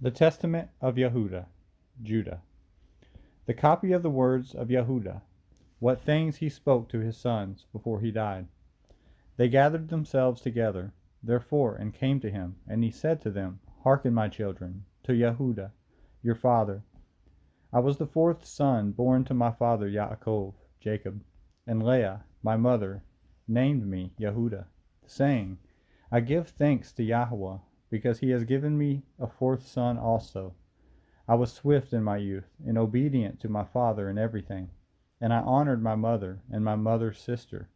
The Testament of Yehuda, Judah. The copy of the words of Yehuda, what things he spoke to his sons before he died. They gathered themselves together, therefore, and came to him, and he said to them, Hearken, my children, to Yehuda, your father. I was the fourth son born to my father Yaakov, Jacob, and Leah, my mother, named me Yehuda, saying, I give thanks to Yahweh because he has given me a fourth son also. I was swift in my youth, and obedient to my father in everything, and I honored my mother and my mother's sister.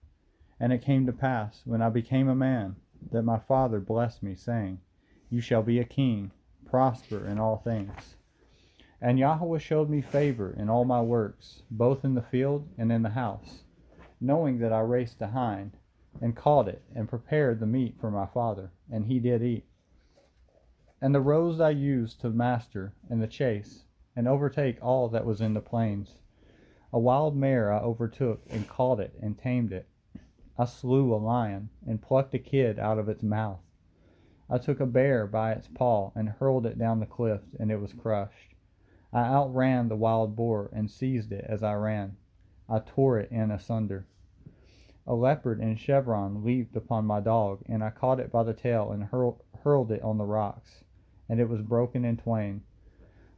And it came to pass, when I became a man, that my father blessed me, saying, You shall be a king, prosper in all things. And Yahweh showed me favor in all my works, both in the field and in the house, knowing that I raced a hind, and caught it, and prepared the meat for my father, and he did eat and the roes I used to master in the chase, and overtake all that was in the plains. A wild mare I overtook and caught it and tamed it. I slew a lion and plucked a kid out of its mouth. I took a bear by its paw and hurled it down the cliff, and it was crushed. I outran the wild boar and seized it as I ran. I tore it in asunder. A leopard in Chevron leaped upon my dog, and I caught it by the tail and hurl- hurled it on the rocks and it was broken in twain.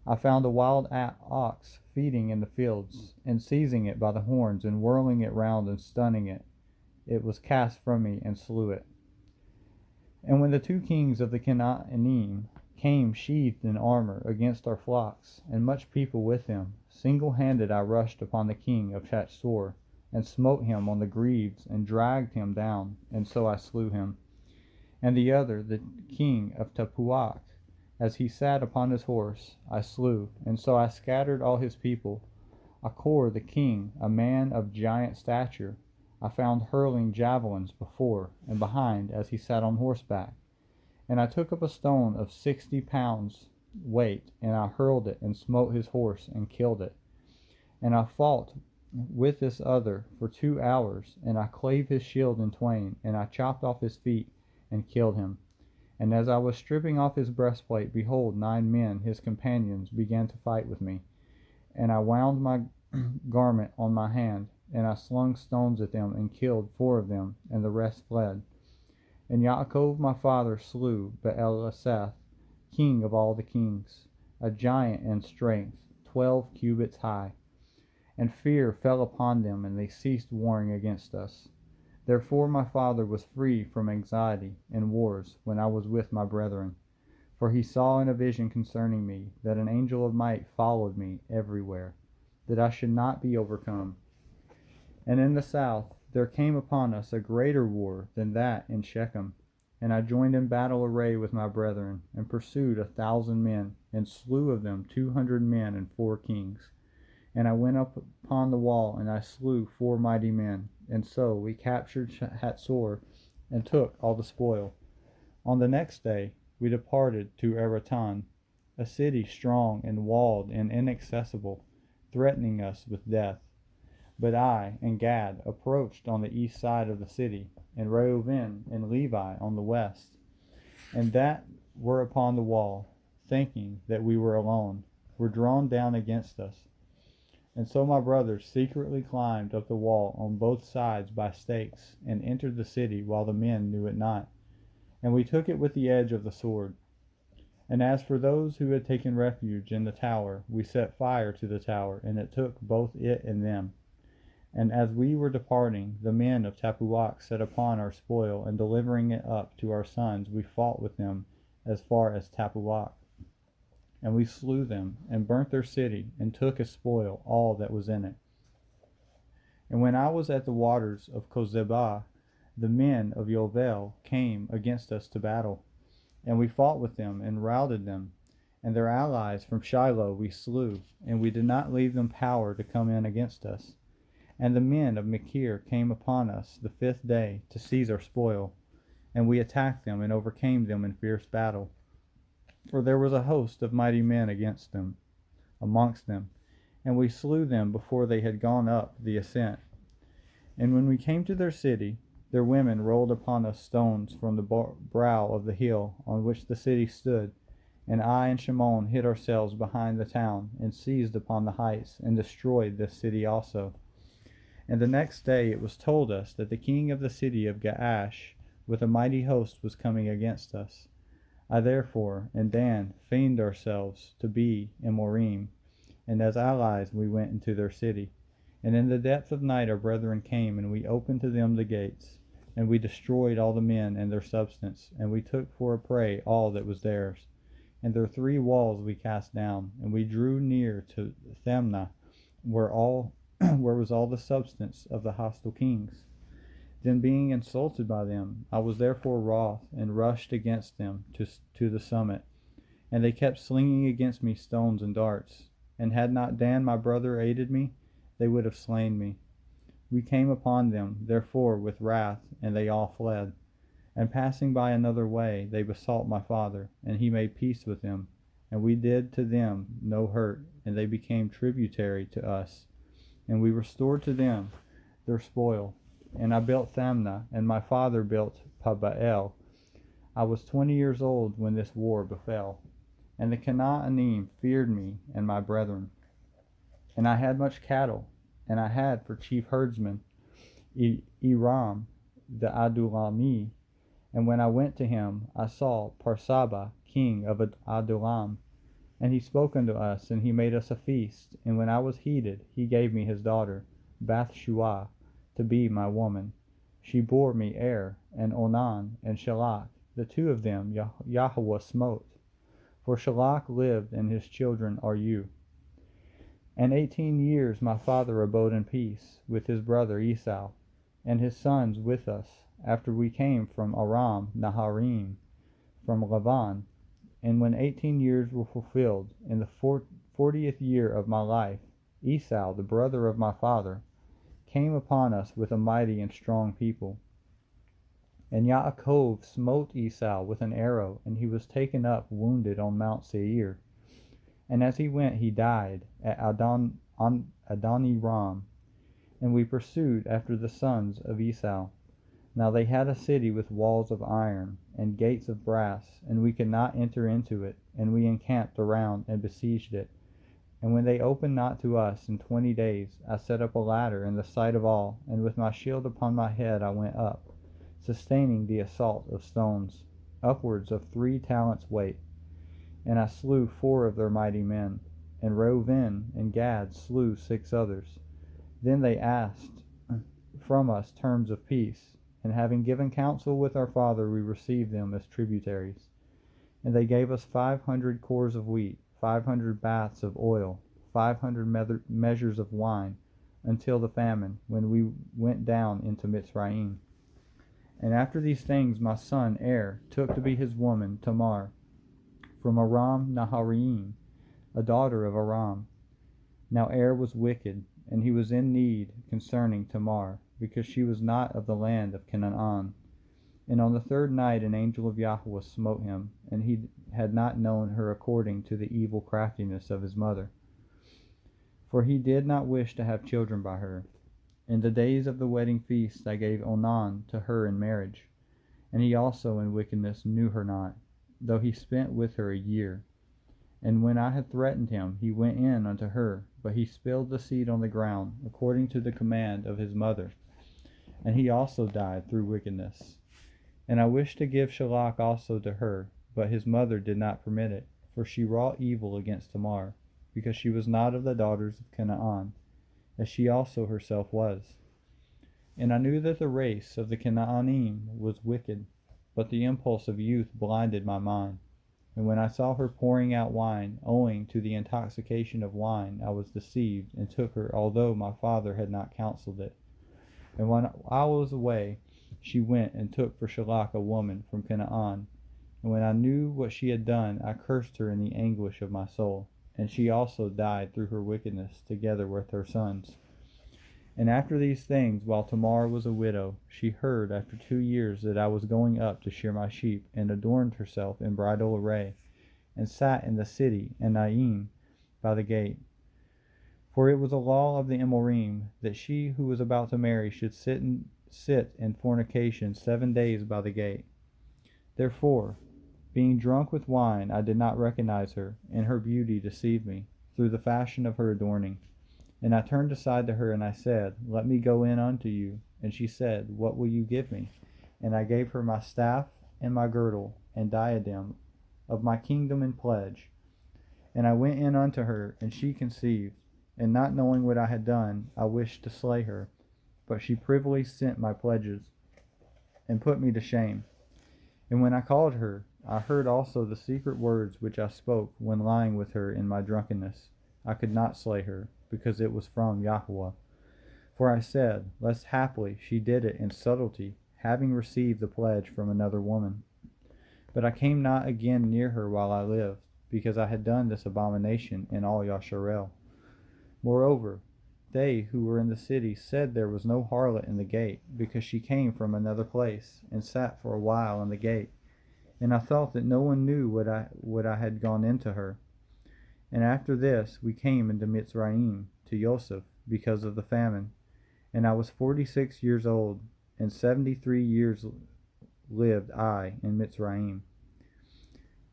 I found a wild ox feeding in the fields, and seizing it by the horns, and whirling it round and stunning it, it was cast from me and slew it. And when the two kings of the Canaanim came sheathed in armor against our flocks, and much people with them, single handed I rushed upon the king of Chatzor, and smote him on the greaves, and dragged him down, and so I slew him. And the other, the king of Tappuach, as he sat upon his horse, I slew, and so I scattered all his people. Achor the king, a man of giant stature, I found hurling javelins before and behind as he sat on horseback. And I took up a stone of sixty pounds weight, and I hurled it and smote his horse and killed it. And I fought with this other for two hours, and I clave his shield in twain, and I chopped off his feet and killed him. And as I was stripping off his breastplate, behold, nine men, his companions, began to fight with me. And I wound my garment on my hand, and I slung stones at them, and killed four of them, and the rest fled. And Yaakov my father slew Baalaseth, king of all the kings, a giant in strength, twelve cubits high. And fear fell upon them, and they ceased warring against us. Therefore my father was free from anxiety and wars when I was with my brethren. For he saw in a vision concerning me that an angel of might followed me everywhere, that I should not be overcome. And in the south there came upon us a greater war than that in Shechem. And I joined in battle array with my brethren, and pursued a thousand men, and slew of them two hundred men and four kings. And I went up upon the wall, and I slew four mighty men. And so we captured Hatzor, and took all the spoil. On the next day we departed to Eratan, a city strong and walled and inaccessible, threatening us with death. But I and Gad approached on the east side of the city, and Reuben and Levi on the west, and that were upon the wall, thinking that we were alone, were drawn down against us and so my brothers secretly climbed up the wall on both sides by stakes, and entered the city while the men knew it not. And we took it with the edge of the sword. And as for those who had taken refuge in the tower, we set fire to the tower, and it took both it and them. And as we were departing, the men of Tappuach set upon our spoil, and delivering it up to our sons, we fought with them as far as Tappuach and we slew them, and burnt their city, and took as spoil all that was in it. And when I was at the waters of Kozebah, the men of Yovel came against us to battle, and we fought with them, and routed them, and their allies from Shiloh we slew, and we did not leave them power to come in against us. And the men of Machir came upon us the fifth day to seize our spoil, and we attacked them and overcame them in fierce battle. For there was a host of mighty men against them, amongst them, and we slew them before they had gone up the ascent. And when we came to their city, their women rolled upon us stones from the brow of the hill on which the city stood, And I and Shimon hid ourselves behind the town, and seized upon the heights, and destroyed the city also. And the next day it was told us that the king of the city of Gaash with a mighty host was coming against us. I therefore and Dan feigned ourselves to be Amorim, and as allies we went into their city. And in the depth of night our brethren came, and we opened to them the gates, and we destroyed all the men and their substance, and we took for a prey all that was theirs. And their three walls we cast down, and we drew near to Thamna, where all where was all the substance of the hostile kings. Then, being insulted by them, I was therefore wroth, and rushed against them to, to the summit. And they kept slinging against me stones and darts. And had not Dan my brother aided me, they would have slain me. We came upon them, therefore, with wrath, and they all fled. And passing by another way, they besought my father, and he made peace with them. And we did to them no hurt, and they became tributary to us and we restored to them their spoil. And I built Thamna, and my father built Pabael. I was twenty years old when this war befell. And the Canaanim feared me and my brethren. And I had much cattle, and I had for chief herdsman Iram the Adulami. And when I went to him, I saw Parsaba, king of Adulam, and he spoke unto us, and he made us a feast. And when I was heated, he gave me his daughter, Bathshua, to be my woman. She bore me Er, and Onan, and Shelach. The two of them Yah- Yahweh smote. For Shelach lived, and his children are you. And eighteen years my father abode in peace with his brother Esau, and his sons with us, after we came from Aram Naharim, from Lavan, and when eighteen years were fulfilled, in the fortieth year of my life, Esau, the brother of my father, came upon us with a mighty and strong people. And Yaakov smote Esau with an arrow, and he was taken up wounded on Mount Seir. And as he went, he died at Adon, on Adoniram. And we pursued after the sons of Esau. Now they had a city with walls of iron and gates of brass, and we could not enter into it, and we encamped around and besieged it. And when they opened not to us in twenty days, I set up a ladder in the sight of all, and with my shield upon my head I went up, sustaining the assault of stones, upwards of three talents weight. And I slew four of their mighty men, and Reuben and Gad slew six others. Then they asked from us terms of peace and having given counsel with our father, we received them as tributaries. And they gave us five hundred cors of wheat, five hundred baths of oil, five hundred measures of wine, until the famine, when we went down into Mitzrayim. And after these things my son Er took to be his woman Tamar, from Aram Naharaim, a daughter of Aram. Now Er was wicked, and he was in need concerning Tamar because she was not of the land of Canaan. And on the third night an angel of Yahweh smote him, and he had not known her according to the evil craftiness of his mother. For he did not wish to have children by her. In the days of the wedding feast I gave Onan to her in marriage, and he also in wickedness knew her not, though he spent with her a year. And when I had threatened him, he went in unto her, but he spilled the seed on the ground, according to the command of his mother and he also died through wickedness. And I wished to give Shelach also to her, but his mother did not permit it, for she wrought evil against Tamar, because she was not of the daughters of Canaan, as she also herself was. And I knew that the race of the Canaanim was wicked, but the impulse of youth blinded my mind. And when I saw her pouring out wine, owing to the intoxication of wine, I was deceived, and took her, although my father had not counseled it. And when I was away, she went and took for Shelach a woman from Canaan. And when I knew what she had done, I cursed her in the anguish of my soul. And she also died through her wickedness, together with her sons. And after these things, while Tamar was a widow, she heard after two years that I was going up to shear my sheep, and adorned herself in bridal array, and sat in the city, Enaim by the gate. For it was a law of the Amorim that she who was about to marry should sit in, sit in fornication seven days by the gate. Therefore, Being drunk with wine, I did not recognize her, and her beauty deceived me, through the fashion of her adorning. And I turned aside to her, and I said, Let me go in unto you. And she said, What will you give me? And I gave her my staff, and my girdle, and diadem of my kingdom in pledge. And I went in unto her, and she conceived. And not knowing what I had done, I wished to slay her. But she privily sent my pledges, and put me to shame. And when I called her, I heard also the secret words which I spoke when lying with her in my drunkenness. I could not slay her, because it was from Yahweh. For I said, Lest haply she did it in subtlety, having received the pledge from another woman. But I came not again near her while I lived, because I had done this abomination in all Yasharel. Moreover, they who were in the city said there was no harlot in the gate, because she came from another place, and sat for a while in the gate and I thought that no one knew what I what I had gone into her. And after this we came into Mitzrayim to Joseph because of the famine, and I was forty six years old, and seventy three years lived I in Mitzrayim.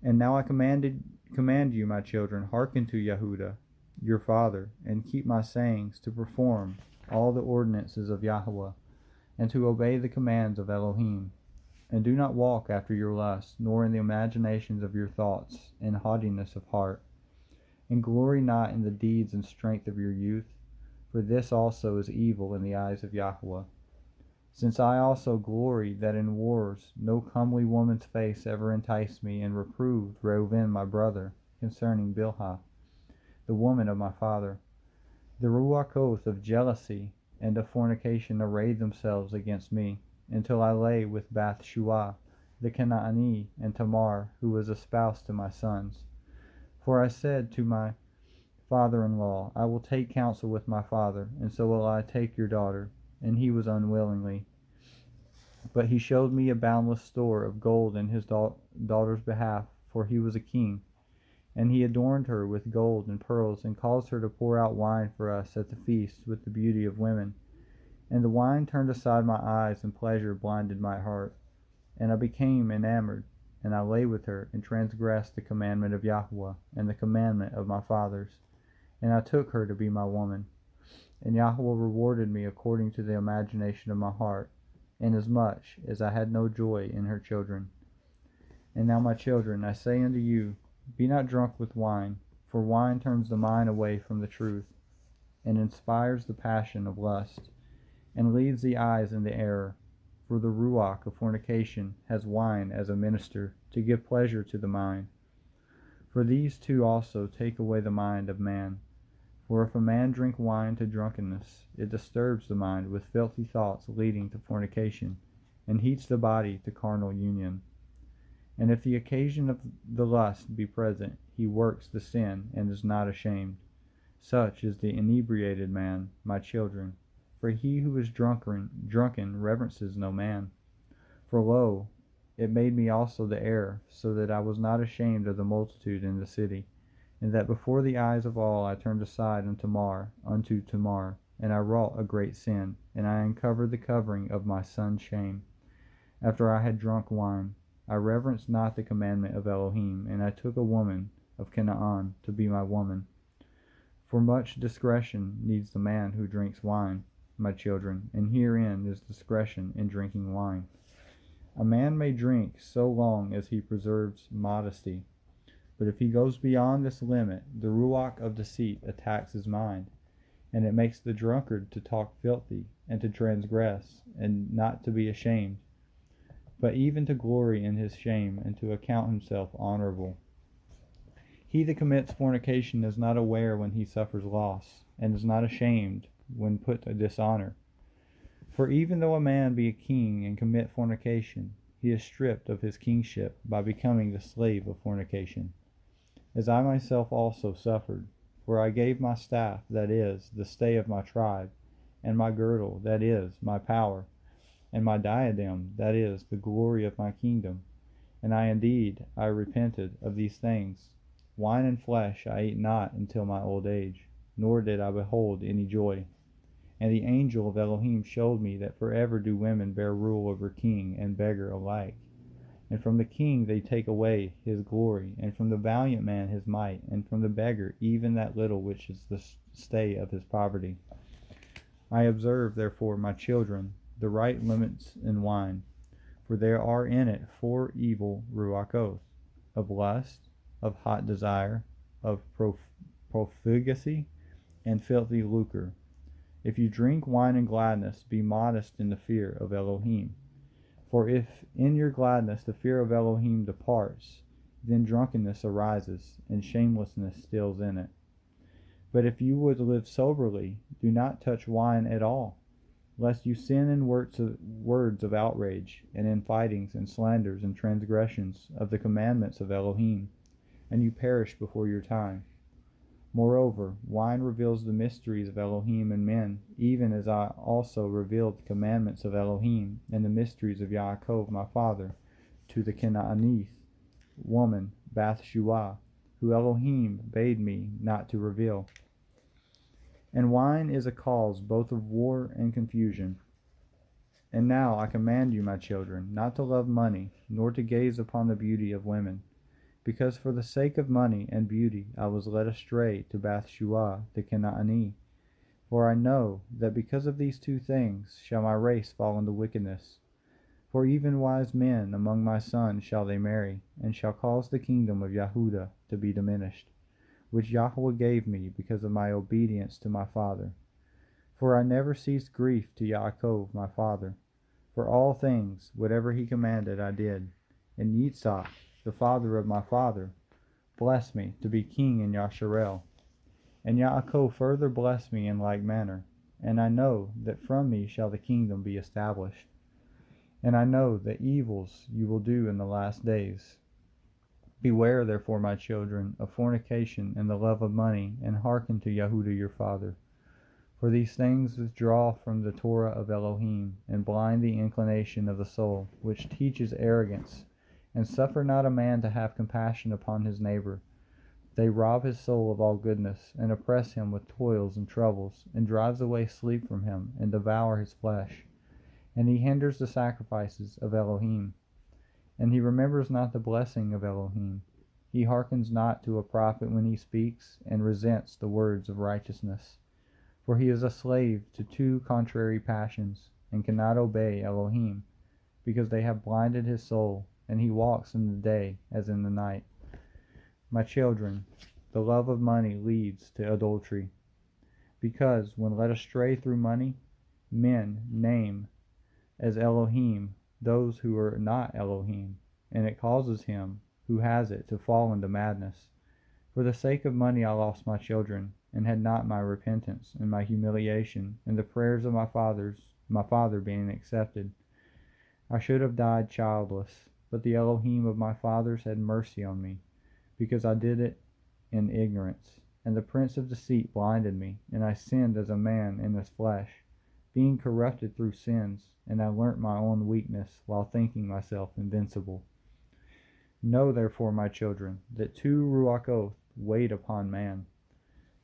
And now I commanded command you, my children, hearken to Yehuda, your father, and keep my sayings to perform all the ordinances of Yahweh, and to obey the commands of Elohim and do not walk after your lusts, nor in the imaginations of your thoughts, in haughtiness of heart. And glory not in the deeds and strength of your youth, for this also is evil in the eyes of Yahweh. Since I also glory that in wars no comely woman's face ever enticed me, and reproved Reuben my brother concerning Bilhah, the woman of my father. The Ruachoth of jealousy and of fornication arrayed themselves against me until I lay with Bath Shua, the Canaanite, and Tamar, who was a spouse to my sons. For I said to my father in law, I will take counsel with my father, and so will I take your daughter. And he was unwillingly. But he showed me a boundless store of gold in his da- daughter's behalf, for he was a king. And he adorned her with gold and pearls, and caused her to pour out wine for us at the feast with the beauty of women. And the wine turned aside my eyes, and pleasure blinded my heart. And I became enamored, and I lay with her, and transgressed the commandment of Yahweh, and the commandment of my fathers. And I took her to be my woman. And Yahweh rewarded me according to the imagination of my heart, inasmuch as I had no joy in her children. And now, my children, I say unto you, Be not drunk with wine, for wine turns the mind away from the truth, and inspires the passion of lust and leads the eyes into error. For the ruach of fornication has wine as a minister to give pleasure to the mind. For these two also take away the mind of man. For if a man drink wine to drunkenness, it disturbs the mind with filthy thoughts leading to fornication, and heats the body to carnal union. And if the occasion of the lust be present, he works the sin and is not ashamed. Such is the inebriated man, my children. For he who is drunken, drunken reverences no man. For lo, it made me also the heir, so that I was not ashamed of the multitude in the city, and that before the eyes of all I turned aside unto Tamar, unto Tamar, and I wrought a great sin, and I uncovered the covering of my son's shame. After I had drunk wine, I reverenced not the commandment of Elohim, and I took a woman of Canaan to be my woman. For much discretion needs the man who drinks wine my children, and herein is discretion in drinking wine. A man may drink so long as he preserves modesty, but if he goes beyond this limit, the ruach of deceit attacks his mind, and it makes the drunkard to talk filthy, and to transgress, and not to be ashamed, but even to glory in his shame, and to account himself honorable. He that commits fornication is not aware when he suffers loss, and is not ashamed when put to dishonor. For even though a man be a king and commit fornication, he is stripped of his kingship by becoming the slave of fornication. As I myself also suffered, for I gave my staff, that is, the stay of my tribe, and my girdle, that is, my power, and my diadem, that is, the glory of my kingdom. And I indeed I repented of these things. Wine and flesh I ate not until my old age, nor did I behold any joy. And the angel of Elohim showed me that forever do women bear rule over king and beggar alike. And from the king they take away his glory, and from the valiant man his might, and from the beggar even that little which is the stay of his poverty. I observe, therefore, my children, the right limits in wine, for there are in it four evil ruachoth, of lust, of hot desire, of prof- profligacy, and filthy lucre. If you drink wine in gladness, be modest in the fear of Elohim. For if in your gladness the fear of Elohim departs, then drunkenness arises, and shamelessness steals in it. But if you would live soberly, do not touch wine at all, lest you sin in words of, words of outrage, and in fightings and slanders and transgressions of the commandments of Elohim, and you perish before your time. Moreover, wine reveals the mysteries of Elohim and men, even as I also revealed the commandments of Elohim and the mysteries of Yaakov my father to the Canaanite woman Bathshua, who Elohim bade me not to reveal. And wine is a cause both of war and confusion. And now I command you, my children, not to love money, nor to gaze upon the beauty of women because for the sake of money and beauty I was led astray to Bathshua the Canaanite. For I know that because of these two things shall my race fall into wickedness. For even wise men among my sons shall they marry, and shall cause the kingdom of Yahudah to be diminished, which Yahweh gave me because of my obedience to my father. For I never ceased grief to Yaakov my father. For all things, whatever he commanded, I did. And Yitzhak, the father of my father, blessed me to be king in Yasharel. And Yaakov further blessed me in like manner, and I know that from me shall the kingdom be established. And I know the evils you will do in the last days. Beware, therefore, my children, of fornication and the love of money, and hearken to Yahudah your father. For these things withdraw from the Torah of Elohim, and blind the inclination of the soul, which teaches arrogance and suffer not a man to have compassion upon his neighbor. They rob his soul of all goodness, and oppress him with toils and troubles, and drives away sleep from him, and devour his flesh. And he hinders the sacrifices of Elohim. And he remembers not the blessing of Elohim. He hearkens not to a prophet when he speaks, and resents the words of righteousness. For he is a slave to two contrary passions, and cannot obey Elohim, because they have blinded his soul and he walks in the day as in the night. My children, the love of money leads to adultery, because when led astray through money, men name as Elohim those who are not Elohim, and it causes him who has it to fall into madness. For the sake of money I lost my children, and had not my repentance and my humiliation, and the prayers of my fathers, my father being accepted. I should have died childless, but the Elohim of my fathers had mercy on me, because I did it in ignorance. And the prince of deceit blinded me, and I sinned as a man in his flesh, being corrupted through sins, and I learnt my own weakness while thinking myself invincible. Know therefore, my children, that two Ruachoth wait upon man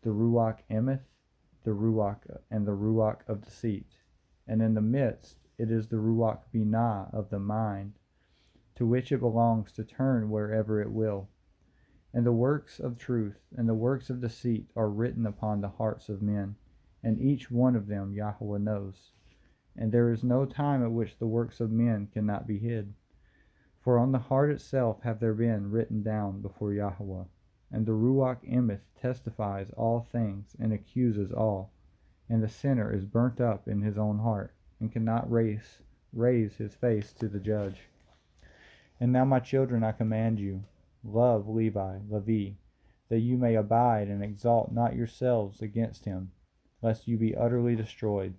the Ruach Emeth, the Ruach and the Ruach of deceit, and in the midst it is the Ruach Binah of the mind to which it belongs to turn wherever it will. And the works of truth and the works of deceit are written upon the hearts of men, and each one of them Yahweh knows. And there is no time at which the works of men cannot be hid. For on the heart itself have there been written down before Yahweh. And the Ruach Emeth testifies all things and accuses all. And the sinner is burnt up in his own heart, and cannot raise, raise his face to the judge. And now, my children, I command you, love Levi, Levi, that you may abide and exalt not yourselves against him, lest you be utterly destroyed.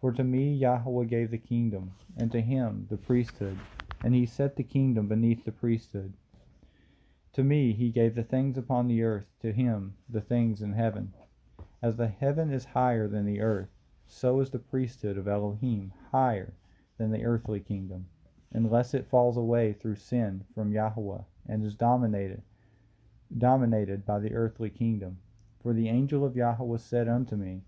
For to me Yahweh gave the kingdom, and to him the priesthood, and he set the kingdom beneath the priesthood. To me he gave the things upon the earth, to him the things in heaven. As the heaven is higher than the earth, so is the priesthood of Elohim higher than the earthly kingdom unless it falls away through sin from Yahweh and is dominated dominated by the earthly kingdom. For the angel of Yahweh said unto me,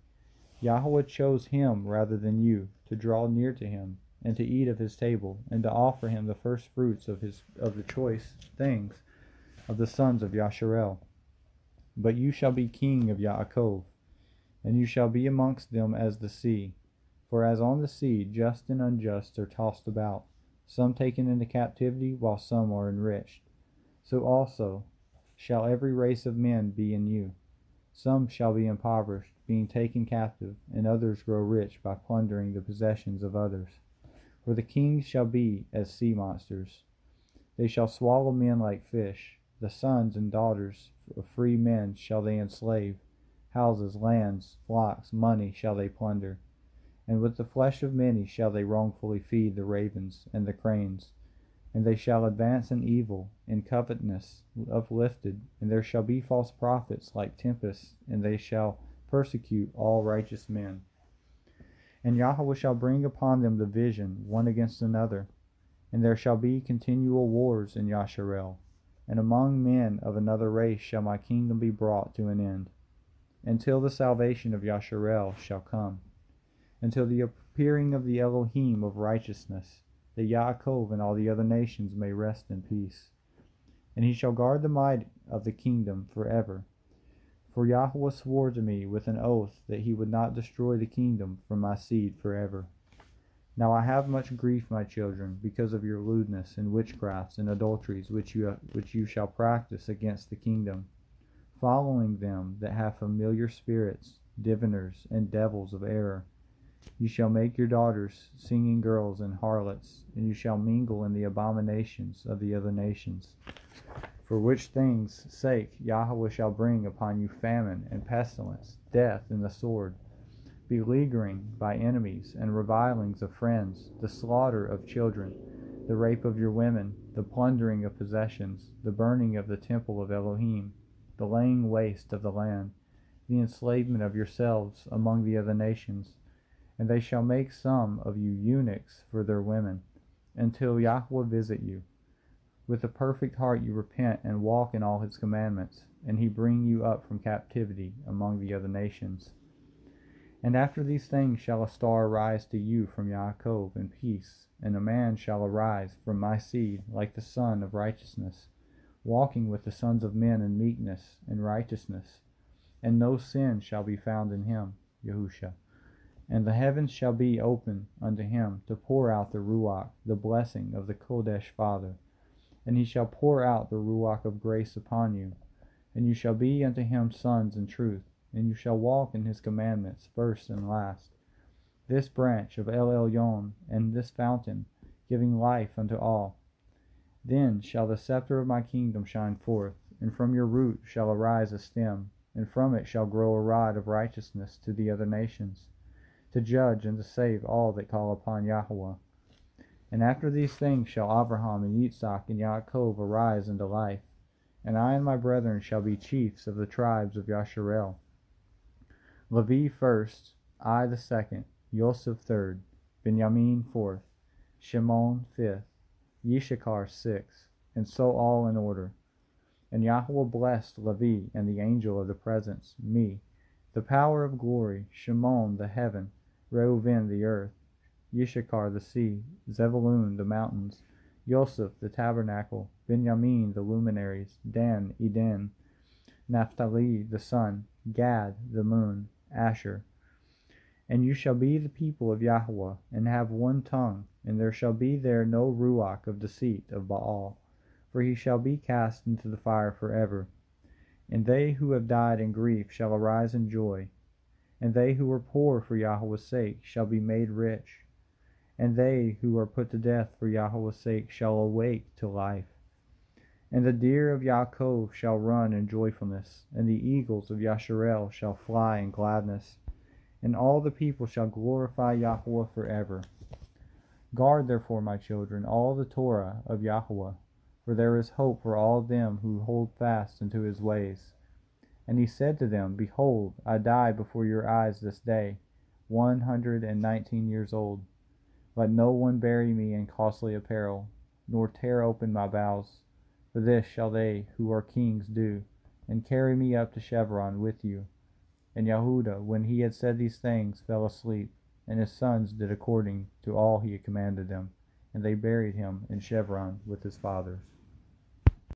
Yahweh chose him rather than you to draw near to him, and to eat of his table, and to offer him the first fruits of his of the choice things of the sons of Yasharel. But you shall be king of Yaakov, and you shall be amongst them as the sea. For as on the sea just and unjust are tossed about, some taken into captivity, while some are enriched. So also shall every race of men be in you. Some shall be impoverished, being taken captive, and others grow rich by plundering the possessions of others. For the kings shall be as sea monsters. They shall swallow men like fish. The sons and daughters of free men shall they enslave. Houses, lands, flocks, money shall they plunder. And with the flesh of many shall they wrongfully feed the ravens and the cranes. And they shall advance in evil, in covetousness uplifted, and there shall be false prophets like tempests, and they shall persecute all righteous men. And Yahweh shall bring upon them division one against another, and there shall be continual wars in Yasharel, and among men of another race shall my kingdom be brought to an end, until the salvation of Yasharel shall come, until the appearing of the Elohim of righteousness, that Yaakov and all the other nations may rest in peace. And he shall guard the might of the kingdom forever for Yahweh swore to me with an oath that he would not destroy the kingdom from my seed for forever. Now I have much grief, my children, because of your lewdness and witchcrafts and adulteries which you which you shall practice against the kingdom, following them that have familiar spirits, diviners, and devils of error. You shall make your daughters singing girls and harlots, and you shall mingle in the abominations of the other nations for which things' sake Yahweh shall bring upon you famine and pestilence, death and the sword, beleaguering by enemies and revilings of friends, the slaughter of children, the rape of your women, the plundering of possessions, the burning of the temple of Elohim, the laying waste of the land, the enslavement of yourselves among the other nations. And they shall make some of you eunuchs for their women, until Yahweh visit you with a perfect heart you repent and walk in all his commandments, and he bring you up from captivity among the other nations. And after these things shall a star arise to you from Yaakov in peace, and a man shall arise from my seed like the sun of righteousness, walking with the sons of men in meekness and righteousness. And no sin shall be found in him, Yahusha. And the heavens shall be open unto him to pour out the Ruach, the blessing of the Kodesh Father and he shall pour out the ruach of grace upon you. And you shall be unto him sons in truth, and you shall walk in his commandments first and last. This branch of El Elyon, and this fountain, giving life unto all. Then shall the scepter of my kingdom shine forth, and from your root shall arise a stem, and from it shall grow a rod of righteousness to the other nations, to judge and to save all that call upon Yahweh. And after these things shall Abraham and Yitzhak and Yaakov arise into life, and I and my brethren shall be chiefs of the tribes of Yasharel. Levi first, I the second, Yosef third, Benjamin fourth, Shimon fifth, Yishakar sixth, and so all in order. And Yahweh blessed Levi and the angel of the presence, me, the power of glory, Shimon the heaven, Reuven the earth, Yishakar the sea, Zebulun the mountains, Yosef the tabernacle, Benjamin the luminaries, Dan Eden, Naphtali the sun, Gad the moon, Asher. And you shall be the people of Yahweh, and have one tongue, and there shall be there no ruach of deceit of Baal, for he shall be cast into the fire forever. And they who have died in grief shall arise in joy, and they who were poor for Yahweh's sake shall be made rich and they who are put to death for Yahweh's sake shall awake to life. And the deer of Yaakov shall run in joyfulness, and the eagles of Yasharel shall fly in gladness, and all the people shall glorify Yahweh forever. Guard therefore, my children, all the Torah of Yahweh, for there is hope for all them who hold fast unto his ways. And he said to them, Behold, I die before your eyes this day, one hundred and nineteen years old. Let no one bury me in costly apparel, nor tear open my bowels. For this shall they who are kings do, and carry me up to Chevron with you. And Yehuda, when he had said these things, fell asleep, and his sons did according to all he had commanded them, and they buried him in Chevron with his fathers.